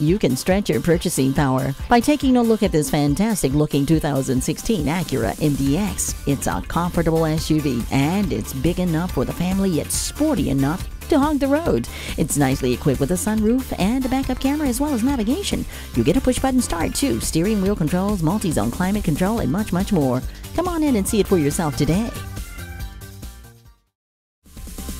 You can stretch your purchasing power by taking a look at this fantastic looking 2016 Acura MDX. It's a comfortable SUV and it's big enough for the family yet sporty enough to hog the road. It's nicely equipped with a sunroof and a backup camera as well as navigation. You get a push button start too, steering wheel controls, multi zone climate control, and much, much more. Come on in and see it for yourself today.